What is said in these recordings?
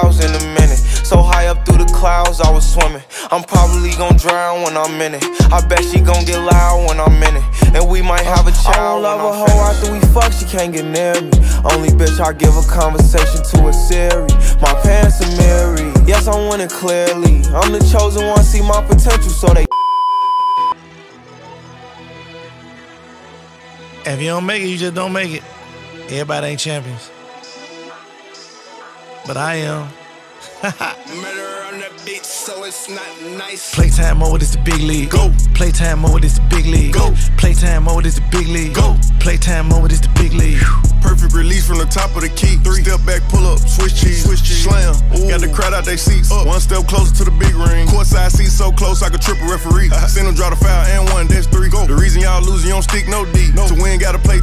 house in a minute. So high up through the clouds, I was swimming. I'm probably gonna drown when I'm in it. I bet she gon' get loud when I'm in it. And we might have a child. I don't love a hoe after we fuck, she can't get near me. Only bitch I give a conversation to a Siri. My pants are mirrored. Yes, I'm winning clearly. I'm the chosen one, see my potential, so they. If you don't make it, you just don't make it. Everybody ain't champions. But I am. Murder on the beat, so it's not nice. Playtime mode is the big league. Go. Playtime mode is the big league. Go. Playtime mode is the big league. Go. Playtime mode is the big league. Perfect release from the top of the key. Three step back, pull up, switch cheese, switch cheese, slam. Ooh. Got the crowd out they seats. Up. One step closer to the big ring. Courtside seats so close I could trip a referee. Uh-huh. Send them draw the foul and one, that's three. Go. The reason y'all losing, you don't stick no D. No. To win, gotta play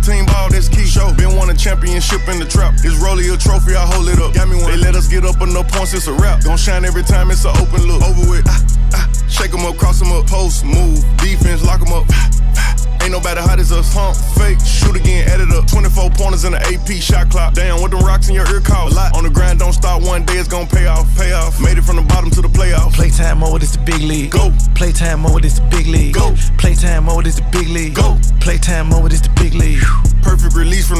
championship in the trap. This rollie a trophy, I hold it up. Got me one. They let us get up on no points, it's a wrap. Don't shine every time, it's an open look. Over with. Ah, ah. Shake 'em up, cross 'em up, post, move, defense, lock 'em up. Ain't nobody hot as us, hump, fake, shoot again, edit up. 24 pointers in the AP shot clock. Damn, what them rocks in your ear lot on the grind, don't stop. One day it's gonna pay off, pay off. Made it from the bottom to the playoff. Playtime mode is the big league. Go. Playtime mode is the big league. Go. Playtime mode is the big league. Go. Playtime mode is the big league. Perfect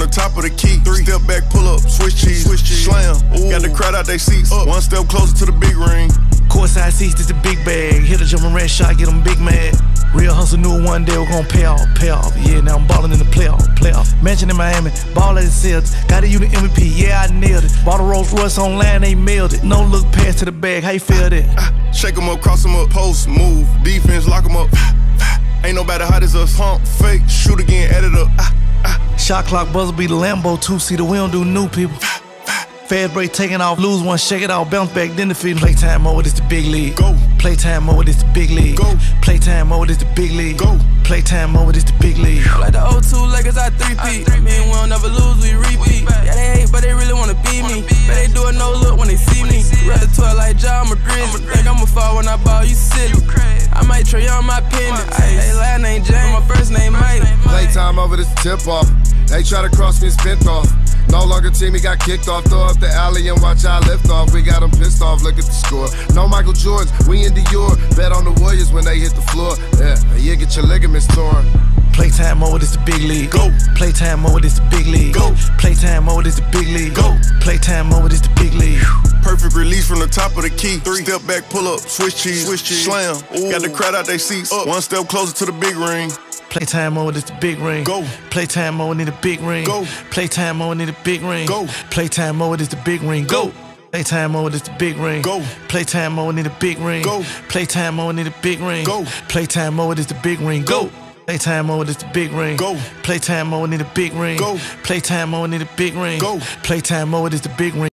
the top of the key. Three step back, pull up, switch cheese, switch cheese, slam. Ooh. Got the crowd out they seats. Up. One step closer to the big ring. Courtside seats is the big bag. Hit a jumping red shot, get them big mad. Real hustle knew one day we're gonna pay off, pay off. Yeah, now I'm ballin' in the playoff, playoff. Mansion in Miami, ball at the Celtics. Got a unit MVP, yeah, I nailed it. Bought a Rolls Royce on land, they mailed it. No look past to the bag, how you feel that? Ah, Shake 'em up, cross 'em up, post, move, defense, lock 'em up. Ain't nobody hot as us, hump, fake, shoot again, edit up. Ah, Shot clock buzzer be the Lambo two seater. We don't do new people. Fast break taking off, lose one, shake it out, bounce back, then defeat. Playtime mode is the big league. Go. Playtime mode is the big league. Go. Playtime mode is the big league. Go. Playtime mode is the big league. Like the 02 Lakers, I 3P. I mean, we don't never lose, we repeat. Yeah, they hate, but they really wanna be me. Rather toy like John McGrizz. Think I'ma fall when I ball, you silly. I might try on my pendant. Hey, last name James, my first name Mike. Playtime over this tip off. They try to cross me, spent off. No longer team, he got kicked off. Throw up the alley and watch our lift off. We got them pissed off, look at the score. No Michael Jordans, we in Dior. Bet on the Warriors when they hit the floor. Yeah, you get your ligaments torn. Playtime mode is the big league. Go. Playtime mode is the big league. Go. Playtime mode is the big league. Go. Playtime mode is the big league. Perfect release from the top of the key. Three step back, pull up, switch cheese, switch cheese, slam. Ooh. Got the crowd out they seats. Up. One step closer to the big ring. Playtime mode is the big ring. Go. Playtime mode need a big ring. Go. Playtime mode need a big ring. Go. Playtime mode is the big ring. Go. Playtime mode is the big ring. Go. Playtime mode need a big ring. Go. Playtime mode need a big ring. Go. Playtime mode is the big ring. Go. Playtime mode is the big ring. Go. Playtime mode need a big ring. Go. Playtime mode need a big ring. Go. Playtime mode is the big ring.